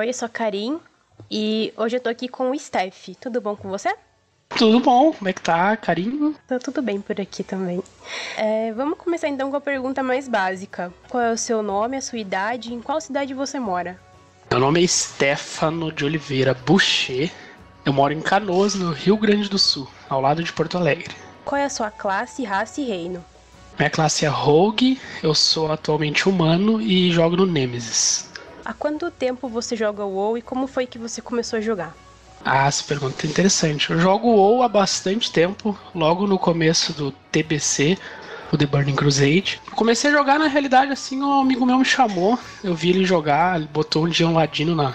Oi, eu sou a Karim e hoje eu tô aqui com o Steph. Tudo bom com você? Tudo bom, como é que tá, Karim? Tá tudo bem por aqui também. É, vamos começar então com a pergunta mais básica. Qual é o seu nome, a sua idade e em qual cidade você mora? Meu nome é Stefano de Oliveira Boucher. Eu moro em Canoas, no Rio Grande do Sul, ao lado de Porto Alegre. Qual é a sua classe, raça e reino? Minha classe é Rogue, eu sou atualmente humano e jogo no Nemesis. Há quanto tempo você joga WoW e como foi que você começou a jogar? Ah, essa pergunta é interessante. Eu jogo WoW há bastante tempo, logo no começo do TBC, o The Burning Crusade. Comecei a jogar, na realidade, assim, um amigo meu me chamou, eu vi ele jogar, ele botou um dia um ladino na,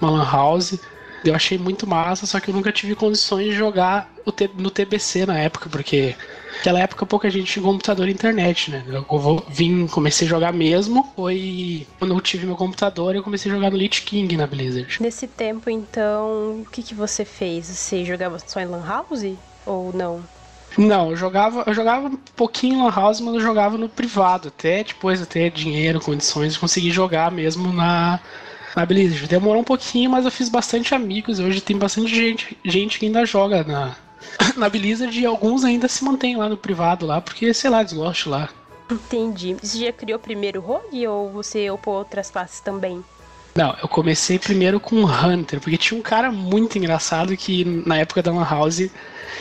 na lan house, eu achei muito massa, só que eu nunca tive condições de jogar no TBC na época, porque Naquela época pouca gente tinha computador e internet, né? Eu vim, comecei a jogar mesmo, foi quando eu tive meu computador eu comecei a jogar no Lich King na Blizzard. Nesse tempo, então, o que, que você fez? Você jogava só em Lan House ou não? Não, eu jogava, eu jogava um pouquinho em Lan House, mas eu jogava no privado, até depois de ter dinheiro, condições de conseguir jogar mesmo na, na Blizzard. Demorou um pouquinho, mas eu fiz bastante amigos. Hoje tem bastante gente, gente que ainda joga na, na Blizzard e alguns ainda se mantêm lá no privado lá, porque, sei lá, desgosto lá. Entendi. Você já criou primeiro Rogue ou você opou outras classes também? Não, eu comecei primeiro com Hunter, porque tinha um cara muito engraçado que na época da Lan House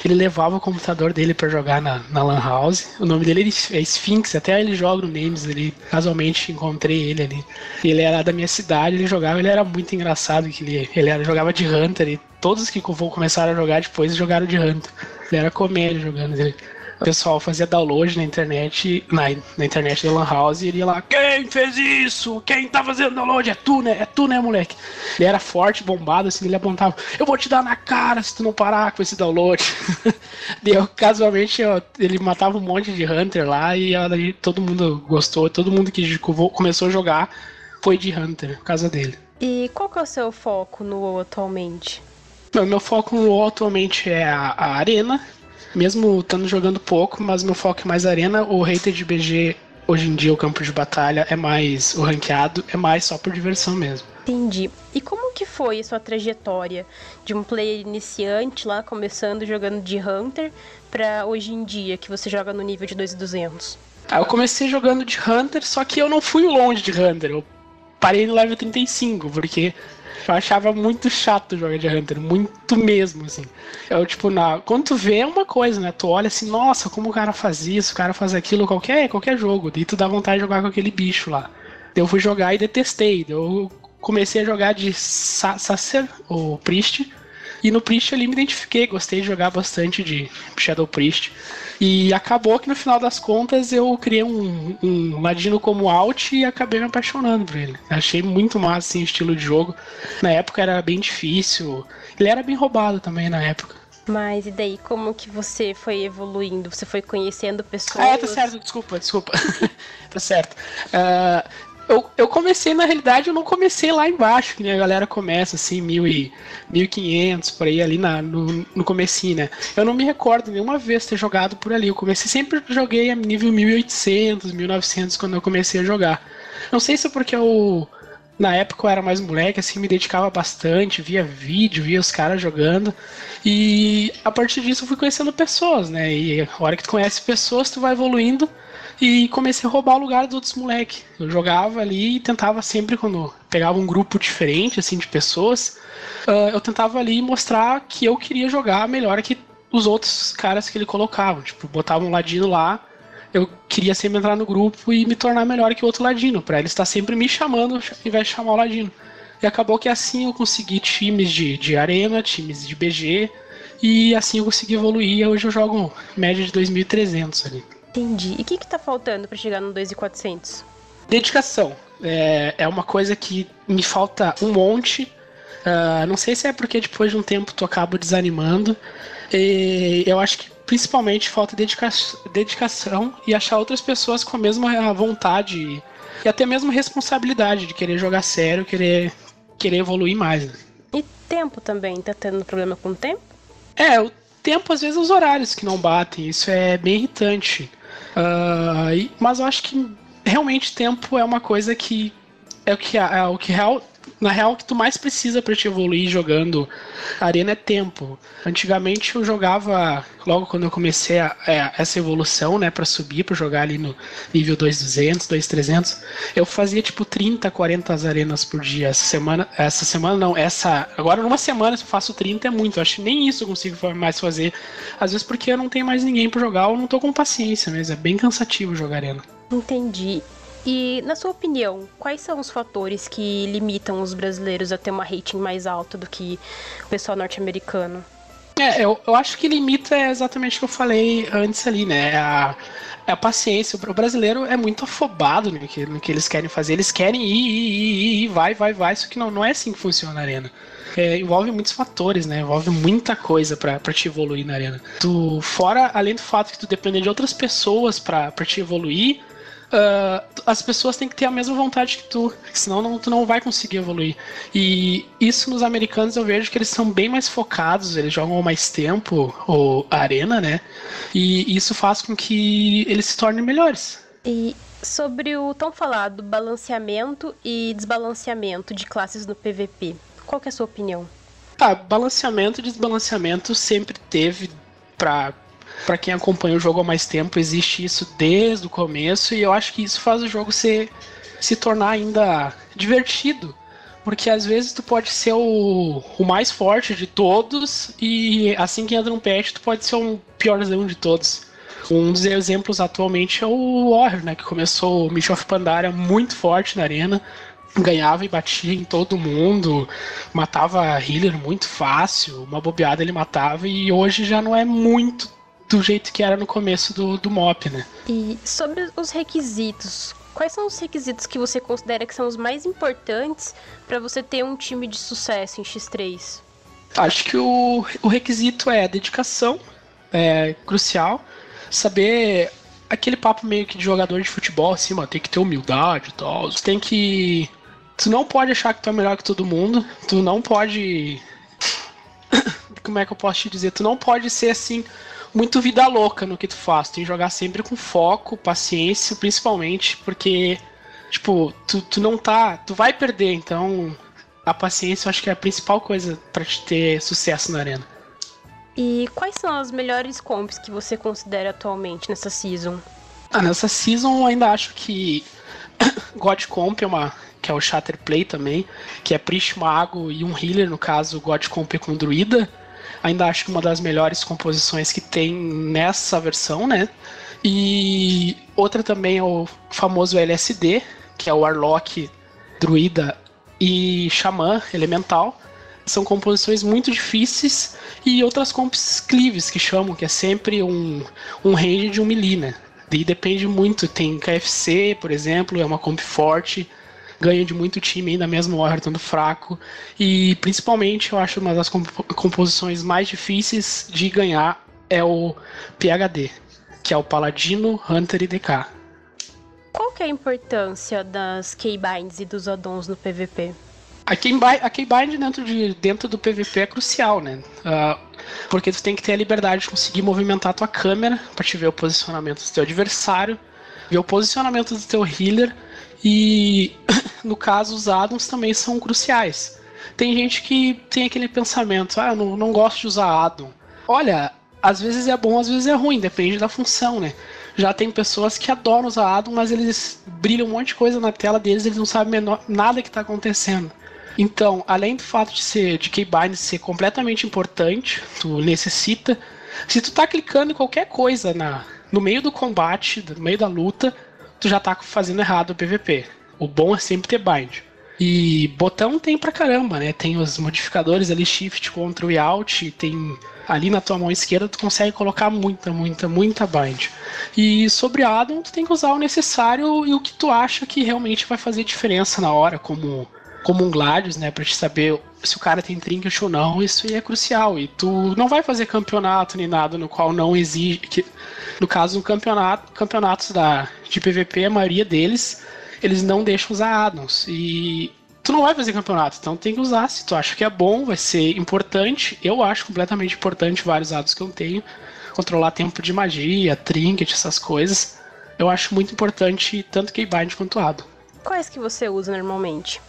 ele levava o computador dele para jogar na, na Lan House. O nome dele é Sphinx, até ele joga no Names, ele casualmente encontrei ele ali. Ele era da minha cidade, ele jogava, ele era muito engraçado, que ele, ele era, jogava de Hunter e todos que vou começar a jogar depois jogaram de Hunter. Ele era comédia jogando. Ele, o pessoal fazia download na internet, na, na internet da Lan House e ele ia lá, quem fez isso? Quem tá fazendo download? É tu, né? É tu, né, moleque? Ele era forte, bombado, assim, ele apontava, eu vou te dar na cara se tu não parar com esse download. Deu, casualmente, ó, ele matava um monte de Hunter lá e aí todo mundo gostou, todo mundo que começou a jogar foi de Hunter, por causa dele. E qual que é o seu foco no WoW atualmente? Meu, meu foco no WoW atualmente é a, a arena, mesmo estando jogando pouco, mas meu foco é mais arena. O hater de BG, hoje em dia, o campo de batalha é mais. O ranqueado é mais só por diversão mesmo. Entendi. E como que foi a sua trajetória de um player iniciante lá, começando jogando de Hunter, para hoje em dia, que você joga no nível de 2,200? Ah, eu comecei jogando de Hunter, só que eu não fui longe de Hunter. Eu parei no level 35, porque eu achava muito chato jogar de Hunter, muito mesmo, assim. Eu, tipo, na... quando tu vê é uma coisa, né? Tu olha assim, nossa, como o cara faz isso, o cara faz aquilo, qualquer, qualquer jogo. E tu dá vontade de jogar com aquele bicho lá. Eu fui jogar e detestei. Eu comecei a jogar de Sacer, ou Priest. E no Priest ali me identifiquei, gostei de jogar bastante de Shadow Priest. E acabou que no final das contas eu criei um, um Ladino como alt e acabei me apaixonando por ele. Achei muito massa assim, o estilo de jogo. Na época era bem difícil. Ele era bem roubado também na época. Mas e daí, como que você foi evoluindo? Você foi conhecendo pessoas? Ah, é, tá certo, desculpa, desculpa. tá certo. Uh, eu, eu comecei, na realidade, eu não comecei lá embaixo, que né, a galera começa, assim, mil e, 1500, por aí, ali na, no, no comecinho, né? Eu não me recordo nenhuma vez ter jogado por ali. Eu comecei, sempre joguei a nível 1800, 1900, quando eu comecei a jogar. Não sei se é porque eu, na época eu era mais moleque, assim, me dedicava bastante, via vídeo, via os caras jogando. E a partir disso eu fui conhecendo pessoas, né? E a hora que tu conhece pessoas, tu vai evoluindo e comecei a roubar o lugar dos outros moleques. Eu jogava ali e tentava sempre, quando pegava um grupo diferente, assim, de pessoas, uh, eu tentava ali mostrar que eu queria jogar melhor que os outros caras que ele colocava. Tipo, botava um ladino lá, eu queria sempre entrar no grupo e me tornar melhor que o outro ladino, para ele estar sempre me chamando ao invés de chamar o ladino. E acabou que assim eu consegui times de, de arena, times de BG, e assim eu consegui evoluir. Hoje eu jogo média de 2.300 ali. Entendi. E o que, que tá faltando para chegar no 2,400? Dedicação. É, é uma coisa que me falta um monte. Uh, não sei se é porque depois de um tempo tu acaba desanimando. E eu acho que principalmente falta dedica dedicação e achar outras pessoas com a mesma vontade e até mesmo responsabilidade de querer jogar sério, querer, querer evoluir mais. Né? E tempo também, tá tendo problema com o tempo? É, o tempo, às vezes, os horários que não batem, isso é bem irritante. Uh, mas eu acho que realmente tempo é uma coisa que é o que, é o que real, na real, o que tu mais precisa para te evoluir jogando arena é tempo. Antigamente eu jogava, logo quando eu comecei a, é, essa evolução, né, para subir, para jogar ali no nível 2200, 2300, eu fazia tipo 30, 40 arenas por dia. Essa semana, essa semana não, essa, agora numa semana se eu faço 30 é muito, eu acho que nem isso eu consigo mais fazer. Às vezes porque eu não tenho mais ninguém para jogar ou não tô com paciência mesmo, é bem cansativo jogar arena. Entendi. E, na sua opinião, quais são os fatores que limitam os brasileiros a ter uma rating mais alta do que o pessoal norte-americano? É, eu, eu acho que limita é exatamente o que eu falei antes ali, né? É a, é a paciência. O brasileiro é muito afobado no que, no que eles querem fazer. Eles querem ir, ir, ir, ir, vai, vai, vai. Isso que não, não é assim que funciona a arena. É, envolve muitos fatores, né? Envolve muita coisa para te evoluir na arena. Tu, fora, além do fato que tu depende de outras pessoas para te evoluir, uh, as pessoas têm que ter a mesma vontade que tu, senão não, tu não vai conseguir evoluir. E isso nos americanos eu vejo que eles são bem mais focados, eles jogam mais tempo ou arena, né? E isso faz com que eles se tornem melhores. E sobre o tão falado balanceamento e desbalanceamento de classes no PVP, qual que é a sua opinião? Tá, balanceamento e desbalanceamento sempre teve para para quem acompanha o jogo há mais tempo, existe isso desde o começo e eu acho que isso faz o jogo ser, se tornar ainda divertido. Porque às vezes tu pode ser o, o mais forte de todos e assim que entra um patch tu pode ser o piorzão de todos. Um dos exemplos atualmente é o Warrior, né? Que começou o Mission of Pandaria muito forte na arena, ganhava e batia em todo mundo, matava healer muito fácil, uma bobeada ele matava e hoje já não é muito do jeito que era no começo do, do MOP, né? E sobre os requisitos, quais são os requisitos que você considera que são os mais importantes para você ter um time de sucesso em X3? Acho que o, o requisito é dedicação, é crucial. Saber aquele papo meio que de jogador de futebol, assim, mano, tem que ter humildade e tal. Você tem que. Tu não pode achar que tu é melhor que todo mundo. Tu não pode. Como é que eu posso te dizer? Tu não pode ser assim muito vida louca no que tu faz. Tem que jogar sempre com foco, paciência, principalmente, porque, tipo, tu, tu não tá. Tu vai perder, então a paciência eu acho que é a principal coisa para te ter sucesso na arena. E quais são as melhores comps que você considera atualmente nessa season? Ah, nessa season eu ainda acho que God Comp é uma. que é o Shatter Play também, que é Priest Mago e um healer, no caso, God Comp com Druida ainda acho que uma das melhores composições que tem nessa versão, né? E outra também é o famoso LSD, que é o Warlock, Druida e Xamã Elemental. São composições muito difíceis e outras comps cleaves que chamam, que é sempre um, um range de um melee, né? E depende muito. Tem KFC, por exemplo, é uma comp forte ganha de muito time ainda mesmo o estando fraco. E principalmente eu acho uma das comp composições mais difíceis de ganhar é o PHD, que é o Paladino, Hunter e DK. Qual que é a importância das Keybinds e dos addons no PVP? A Keybind, a Keybind dentro, de, dentro do PVP é crucial, né? Uh, porque tu tem que ter a liberdade de conseguir movimentar a tua câmera para te ver o posicionamento do teu adversário, ver o posicionamento do teu healer e no caso, os addons também são cruciais. Tem gente que tem aquele pensamento, ah, não, não gosto de usar addon. Olha, às vezes é bom, às vezes é ruim, depende da função, né? Já tem pessoas que adoram usar addon, mas eles brilham um monte de coisa na tela deles, eles não sabem menor, nada que está acontecendo. Então, além do fato de ser de keybind ser completamente importante, tu necessita. Se tu tá clicando em qualquer coisa na, no meio do combate, no meio da luta, tu já tá fazendo errado o PVP. O bom é sempre ter bind. E botão tem pra caramba, né? Tem os modificadores ali, shift, ctrl e alt, tem ali na tua mão esquerda tu consegue colocar muita, muita, muita bind. E sobre addon tu tem que usar o necessário e o que tu acha que realmente vai fazer diferença na hora, como como um Gladius, né, para te saber se o cara tem trinket ou não, isso aí é crucial. E tu não vai fazer campeonato nem nada no qual não exige que no caso, no campeonato, campeonatos da de PVP, a maioria deles eles não deixam usar addons. E tu não vai fazer campeonato, então tem que usar. Se tu acha que é bom, vai ser importante. Eu acho completamente importante vários addons que eu tenho. Controlar tempo de magia, trinket, essas coisas. Eu acho muito importante tanto Keybind quanto addon. Quais que você usa normalmente?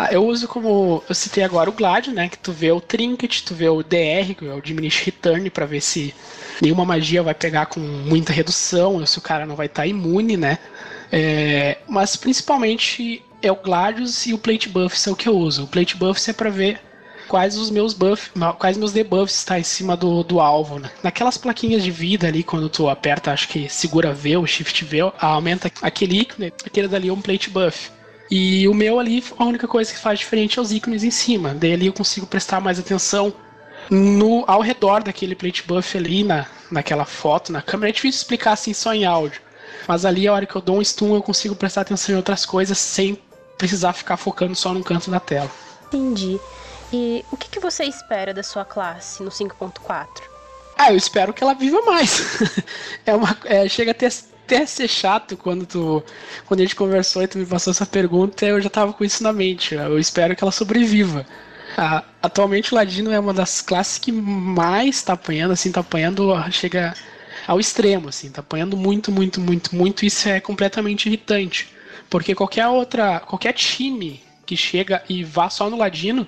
Ah, eu uso como eu citei agora o Glad, né? Que tu vê o Trinket, tu vê o DR, que é o Diminish Return, para ver se nenhuma magia vai pegar com muita redução, ou se o cara não vai estar tá imune, né? É, mas principalmente é o Gladius e o Plate Buffs é o que eu uso. O Plate Buffs é para ver quais os meus buffs, quais meus debuffs está em cima do, do alvo, né? Naquelas plaquinhas de vida ali, quando tu aperta, acho que segura V ou Shift V, aumenta aquele ícone, aquele dali é um Plate Buff. E o meu ali, a única coisa que faz diferente é os ícones em cima. Daí ali eu consigo prestar mais atenção no ao redor daquele plate buff ali na, naquela foto, na câmera. É difícil explicar assim só em áudio. Mas ali, a hora que eu dou um stun, eu consigo prestar atenção em outras coisas sem precisar ficar focando só num canto da tela. Entendi. E o que, que você espera da sua classe no 5.4? Ah, eu espero que ela viva mais. é uma, é, chega até, até ser chato quando tu. Quando a gente conversou e tu me passou essa pergunta, eu já tava com isso na mente. Eu espero que ela sobreviva. Ah, atualmente o Ladino é uma das classes que mais tá apanhando, assim, tá apanhando, chega ao extremo, assim, tá apanhando muito, muito, muito, muito. Isso é completamente irritante. Porque qualquer outra. qualquer time que chega e vá só no Ladino,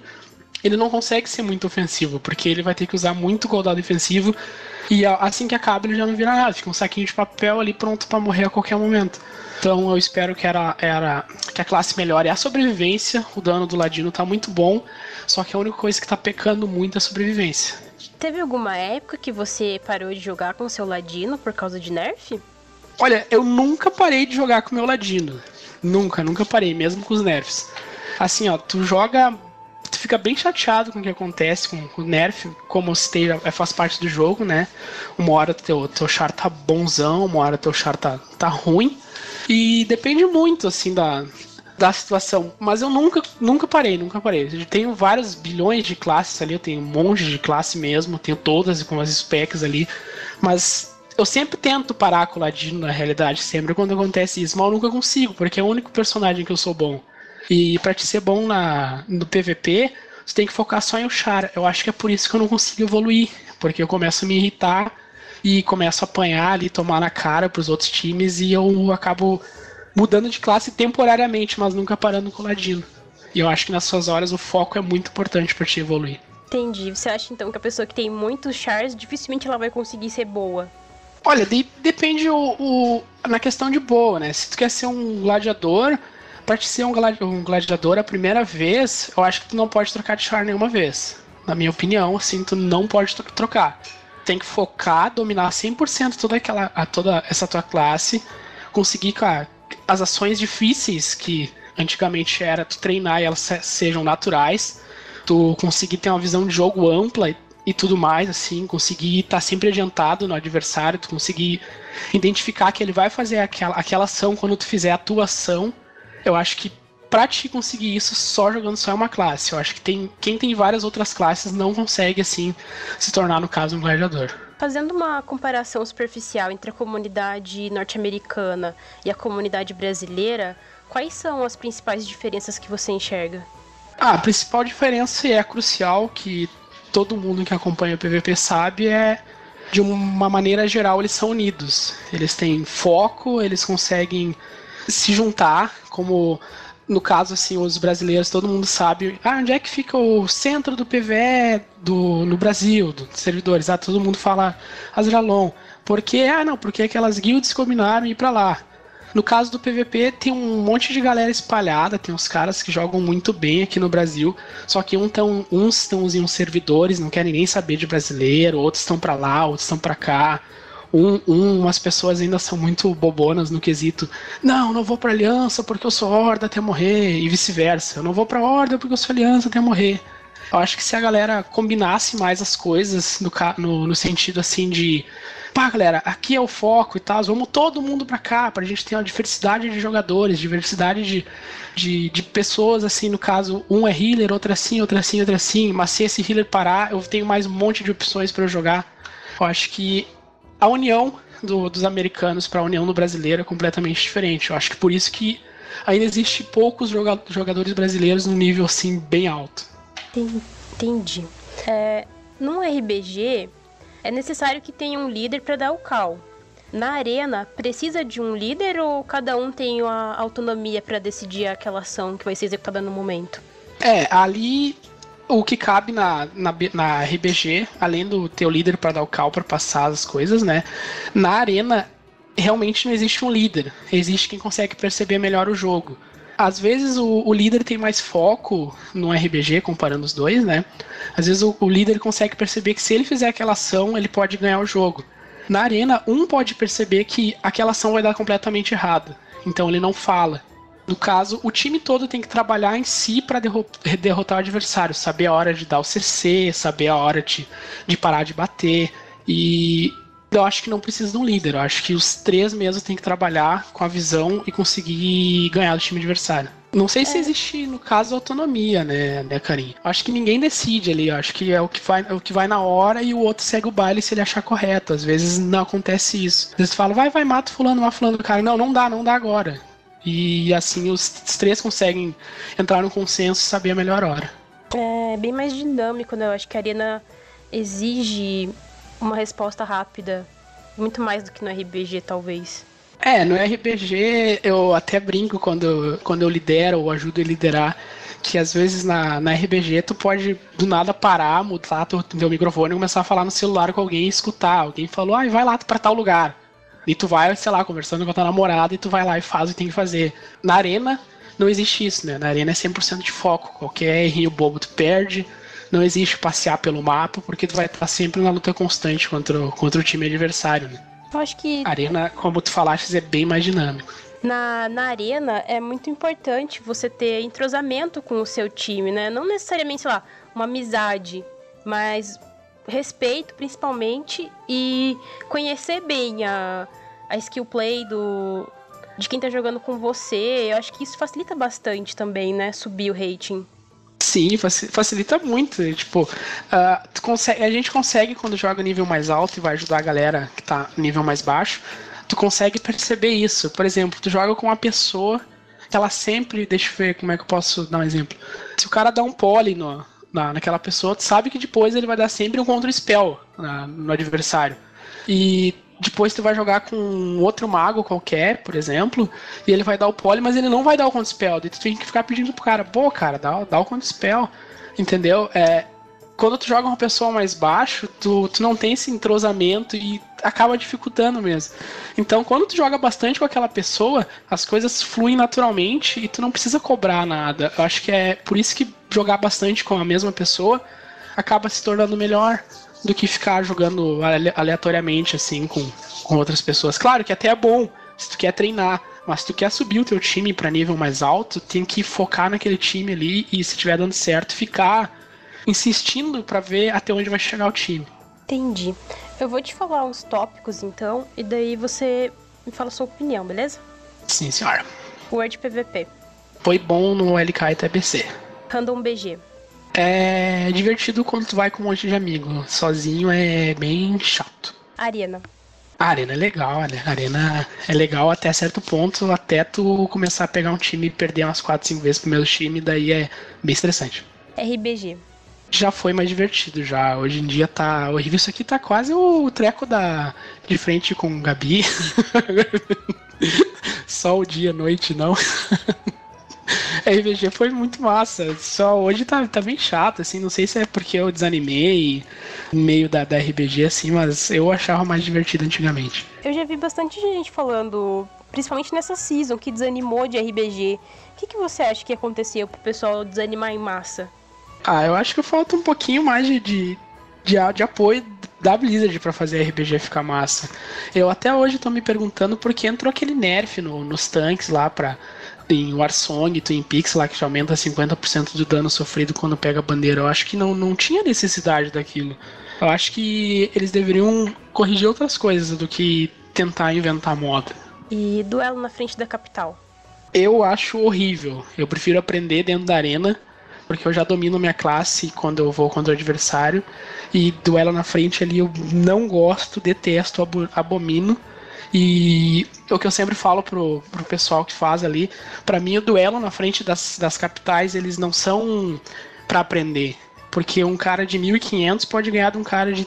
ele não consegue ser muito ofensivo, porque ele vai ter que usar muito goldado defensivo e assim que acaba ele já não vira nada, fica um saquinho de papel ali pronto para morrer a qualquer momento. Então eu espero que era, era que a classe melhore a sobrevivência, o dano do ladino tá muito bom, só que a única coisa que tá pecando muito é a sobrevivência. Teve alguma época que você parou de jogar com seu ladino por causa de nerf? Olha, eu nunca parei de jogar com meu ladino. Nunca, nunca parei, mesmo com os nerfs. Assim, ó, tu joga fica bem chateado com o que acontece com, o nerf, como esteja, faz parte do jogo, né? Uma hora teu, teu char tá bonzão, uma hora teu char tá, tá ruim. E depende muito, assim, da, da situação. Mas eu nunca, nunca parei, nunca parei. Eu tenho vários bilhões de classes ali, eu tenho um monte de classe mesmo, tenho todas com as specs ali. Mas eu sempre tento parar com o Ladino, na realidade, sempre quando acontece isso, mas eu nunca consigo, porque é o único personagem que eu sou bom. E para te ser bom na, no PVP, você tem que focar só em o char. Eu acho que é por isso que eu não consigo evoluir, porque eu começo a me irritar e começo a apanhar ali, tomar na cara pros outros times e eu acabo mudando de classe temporariamente, mas nunca parando com o ladino. E eu acho que nas suas horas o foco é muito importante para te evoluir. Entendi. Você acha então que a pessoa que tem muitos chars, dificilmente ela vai conseguir ser boa? Olha, de, depende o, o, na questão de boa, né? Se tu quer ser um gladiador, pra te ser um, gladi um gladiador a primeira vez, eu acho que tu não pode trocar de char nenhuma vez. Na minha opinião, assim, tu não pode trocar. Tem que focar, dominar 100% toda aquela, a, toda essa tua classe, conseguir, cara, as ações difíceis que antigamente era tu treinar e elas sejam naturais, tu conseguir ter uma visão de jogo ampla e, e tudo mais, assim, conseguir estar tá sempre adiantado no adversário, tu conseguir identificar que ele vai fazer aquela, aquela ação quando tu fizer a tua ação eu acho que pra te conseguir isso só jogando só é uma classe. Eu acho que tem quem tem várias outras classes não consegue assim se tornar no caso um gladiador. Fazendo uma comparação superficial entre a comunidade norte-americana e a comunidade brasileira, quais são as principais diferenças que você enxerga? Ah, a principal diferença é a crucial que todo mundo que acompanha o PVP sabe é de uma maneira geral eles são unidos. Eles têm foco, eles conseguem se juntar, como no caso, assim, os brasileiros, todo mundo sabe ah, onde é que fica o centro do PVE do, no Brasil, dos servidores. Ah, todo mundo fala Azralon. Por quê? Ah, não, porque aquelas guilds combinaram ir para lá. No caso do PVP, tem um monte de galera espalhada, tem uns caras que jogam muito bem aqui no Brasil, só que um tão, uns estão em uns servidores, não querem nem saber de brasileiro, outros estão para lá, outros estão para cá. Um, um, umas pessoas ainda são muito bobonas no quesito. Não, não vou pra aliança porque eu sou horda até morrer, e vice-versa. Eu não vou pra horda porque eu sou aliança até morrer. Eu acho que se a galera combinasse mais as coisas no, no, no sentido assim de. Pá, galera, aqui é o foco e tal, vamos todo mundo pra cá, pra gente ter uma diversidade de jogadores, diversidade de, de, de pessoas, assim, no caso, um é healer, outro é assim, outro é assim, outro é assim, mas se esse healer parar, eu tenho mais um monte de opções para jogar. Eu acho que a união do, dos americanos para a união do brasileiro é completamente diferente. Eu acho que por isso que ainda existe poucos jogadores brasileiros no nível assim bem alto. Entendi. É, num RBG é necessário que tenha um líder para dar o cal. Na arena, precisa de um líder ou cada um tem a autonomia para decidir aquela ação que vai ser executada no momento? É, ali o que cabe na, na, na RBG, além do teu líder para dar o cal para passar as coisas, né? Na arena realmente não existe um líder. Existe quem consegue perceber melhor o jogo. Às vezes o, o líder tem mais foco no RBG, comparando os dois, né? Às vezes o, o líder consegue perceber que se ele fizer aquela ação, ele pode ganhar o jogo. Na arena, um pode perceber que aquela ação vai dar completamente errada. Então ele não fala. No caso, o time todo tem que trabalhar em si para derrotar o adversário, saber a hora de dar o CC, saber a hora de, de parar de bater. E eu acho que não precisa de um líder. Eu acho que os três mesmo têm que trabalhar com a visão e conseguir ganhar do time adversário. Não sei se é. existe, no caso, autonomia, né, né, Karim? Acho que ninguém decide ali. Acho que é o que, vai, é o que vai na hora e o outro segue o baile se ele achar correto. Às vezes não acontece isso. Às vezes fala, vai, vai, mata fulano, mata fulano. Cara, não, não dá, não dá agora. E assim os três conseguem entrar no consenso e saber a melhor hora. É bem mais dinâmico, né? Eu acho que a Arena exige uma resposta rápida, muito mais do que no RPG, talvez. É, no RPG eu até brinco quando, quando eu lidero ou ajudo a liderar, que às vezes na, na RPG tu pode do nada parar, mudar teu, teu microfone e começar a falar no celular com alguém e escutar. Alguém falou, ah, vai lá pra tal lugar. E tu vai, sei lá, conversando com a tua namorada e tu vai lá e faz o que tem que fazer. Na arena, não existe isso, né? Na arena é 100% de foco. Qualquer errinho bobo tu perde. Não existe passear pelo mapa, porque tu vai estar sempre na luta constante contra o, contra o time adversário, né? Eu acho que. A arena, como tu falaste, é bem mais dinâmico. Na, na arena é muito importante você ter entrosamento com o seu time, né? Não necessariamente, sei lá, uma amizade, mas respeito principalmente e conhecer bem a, a skill play do de quem tá jogando com você. Eu acho que isso facilita bastante também, né? Subir o rating. Sim, facilita muito. Tipo, uh, consegue, a gente consegue, quando joga nível mais alto e vai ajudar a galera que tá nível mais baixo, tu consegue perceber isso. Por exemplo, tu joga com uma pessoa que ela sempre. Deixa eu ver como é que eu posso dar um exemplo. Se o cara dá um poly no, na, naquela pessoa, tu sabe que depois ele vai dar sempre um contra-spell no adversário. E depois tu vai jogar com outro mago qualquer, por exemplo, e ele vai dar o poly, mas ele não vai dar o counter-spell. Daí tu tem que ficar pedindo pro cara, pô, cara, dá, dá o counter-spell. Entendeu? É, quando tu joga uma pessoa mais baixo, tu, tu não tem esse entrosamento e acaba dificultando mesmo. Então, quando tu joga bastante com aquela pessoa, as coisas fluem naturalmente e tu não precisa cobrar nada. Eu acho que é por isso que jogar bastante com a mesma pessoa acaba se tornando melhor do que ficar jogando aleatoriamente assim com, com outras pessoas. Claro que até é bom se tu quer treinar, mas se tu quer subir o teu time para nível mais alto, tem que focar naquele time ali e se estiver dando certo, ficar insistindo para ver até onde vai chegar o time. Entendi. Eu vou te falar uns tópicos então, e daí você me fala a sua opinião, beleza? Sim, senhora. Word PVP. Foi bom no LK e TBC. Random BG. É divertido quando tu vai com um monte de amigo. Sozinho é bem chato. Arena. A arena é legal, né? A arena é legal até certo ponto, até tu começar a pegar um time e perder umas 4, 5 vezes pro meu time, daí é bem estressante. RBG. Já foi mais divertido, já. Hoje em dia tá horrível. Isso aqui tá quase o treco da de frente com Gabi. Só o dia, noite, não. RPG foi muito massa. Só hoje tá, tá bem chato, assim. Não sei se é porque eu desanimei no meio da, da RPG, assim, mas eu achava mais divertido antigamente. Eu já vi bastante gente falando, principalmente nessa season, que desanimou de RPG. O que, que você acha que aconteceu pro pessoal desanimar em massa? Ah, eu acho que falta um pouquinho mais de, de, de, de apoio da Blizzard para fazer RPG ficar massa. Eu até hoje tô me perguntando por que entrou aquele nerf no, nos tanques lá pra em Warsong, Twin Peaks lá que já aumenta 50% do dano sofrido quando pega a bandeira. Eu acho que não, não tinha necessidade daquilo. Eu acho que eles deveriam corrigir outras coisas do que tentar inventar moda. E duelo na frente da capital? Eu acho horrível. Eu prefiro aprender dentro da arena, porque eu já domino minha classe quando eu vou contra o adversário. E duelo na frente ali eu não gosto, detesto, abomino. E o que eu sempre falo pro, pro pessoal que faz ali, para mim o duelo na frente das, das capitais, eles não são para aprender. Porque um cara de 1500 pode ganhar de um cara de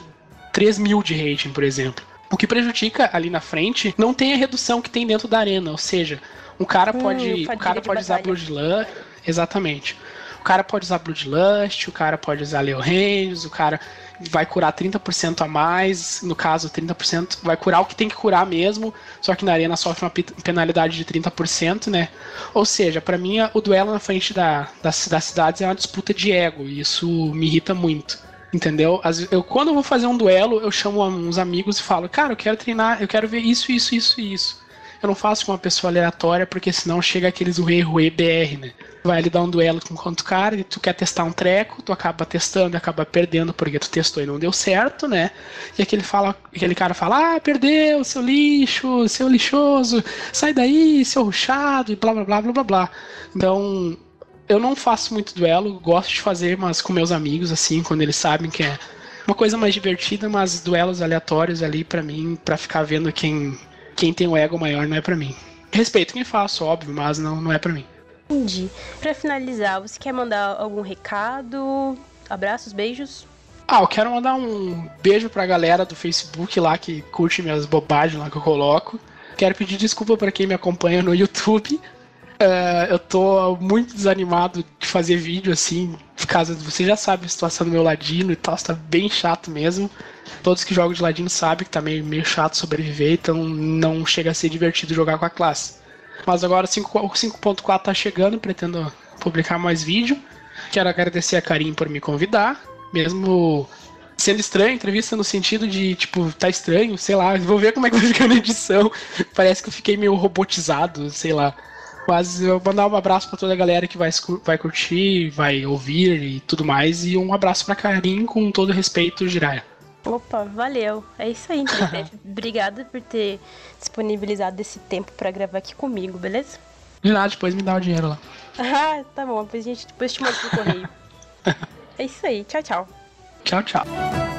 3000 de rating, por exemplo. O que prejudica ali na frente não tem a redução que tem dentro da arena, ou seja, um cara hum, pode, um cara pode usar Bloodline, exatamente. cara pode usar Bloodlust, o cara pode usar Leo Ranges, o cara vai curar 30% a mais, no caso 30% vai curar o que tem que curar mesmo, só que na arena sofre uma penalidade de 30%, né? Ou seja, para mim o duelo na frente da, das, das cidades é uma disputa de ego, e isso me irrita muito. Entendeu? Eu, quando eu vou fazer um duelo, eu chamo uns amigos e falo, cara, eu quero treinar, eu quero ver isso, isso, isso e isso. Eu não faço com uma pessoa aleatória, porque senão chega aqueles Rue Rue BR, né? Vai ali dar um duelo com quanto cara e tu quer testar um treco, tu acaba testando e acaba perdendo porque tu testou e não deu certo, né? E aquele, fala, aquele cara fala, ah, perdeu, seu lixo, seu lixoso, sai daí, seu ruchado, e blá blá blá blá blá blá. Então, eu não faço muito duelo, gosto de fazer, mas com meus amigos, assim, quando eles sabem que é uma coisa mais divertida, mas duelos aleatórios ali para mim, para ficar vendo quem quem tem o ego maior não é para mim. Respeito quem faço, óbvio, mas não, não é para mim. Entendi. Pra finalizar, você quer mandar algum recado? Abraços, beijos? Ah, eu quero mandar um beijo pra galera do Facebook lá que curte minhas bobagens lá que eu coloco. Quero pedir desculpa para quem me acompanha no YouTube. Uh, eu tô muito desanimado de fazer vídeo assim, por causa você já sabe a situação do meu ladino e tal, está bem chato mesmo. Todos que jogam de ladino sabem que tá meio, meio chato sobreviver, então não chega a ser divertido jogar com a classe. Mas agora o 5.4 tá chegando, pretendo publicar mais vídeo. Quero agradecer a Karim por me convidar, mesmo sendo estranho entrevista no sentido de, tipo, tá estranho, sei lá, vou ver como é que vai ficar na edição. Parece que eu fiquei meio robotizado, sei lá. Mas eu vou mandar um abraço para toda a galera que vai, vai curtir, vai ouvir e tudo mais. E um abraço para Karim com todo respeito, Jiraya. Opa, valeu. É isso aí, então, Obrigada por ter disponibilizado esse tempo para gravar aqui comigo, beleza? De nada, depois me dá o dinheiro lá. Ah, tá bom. Depois a gente depois te manda pro correio. é isso aí. Tchau, tchau. Tchau, tchau.